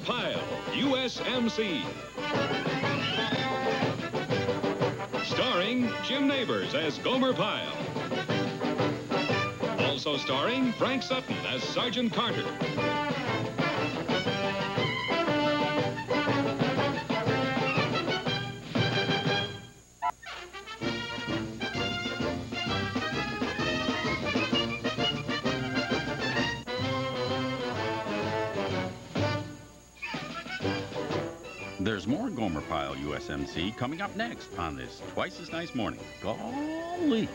Pyle, USMC. Starring Jim Nabors as Gomer Pyle. Also starring Frank Sutton as Sergeant Carter. There's more Gomer Pyle USMC coming up next on this Twice as Nice Morning. Golly!